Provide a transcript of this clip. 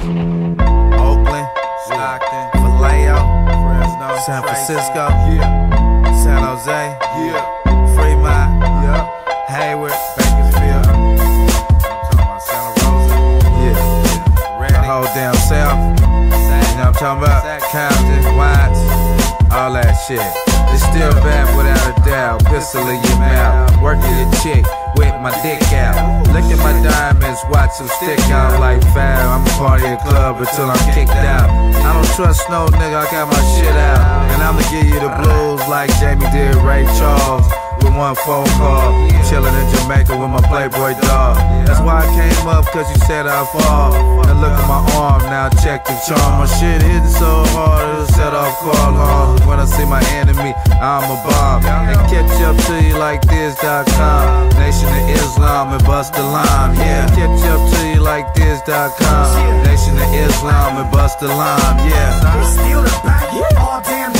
Oakland, Stockton, Vallejo, Fresno, San Francisco, San Jose, Fremont, Hayward, Bakersfield. Santa Rosa, the whole damn South. You know what I'm talking about? Compton, Watts, all that shit. It's still bad without a doubt. Pistol in your mouth, working your chick with my dick out. Diamonds, watch them stick out like fab. I'm a party at club until I'm kicked out. I don't trust no nigga, I got my shit out. And I'ma give you the blues like Jamie did Ray Charles. With one phone call, chillin' in Jamaica with my Playboy dog. That's why I came up, cause you said I fall. Now look at my arm, now check the charm. My shit hitting so hard, it'll set off call alarms. When I see my enemy, I'm a bomb. And catch up to you like Thizz.com. Islam and bust the line. Yeah, catch up to you like Thizz.com. Nation of Islam and bust the line. Yeah. It's still the back, all damn.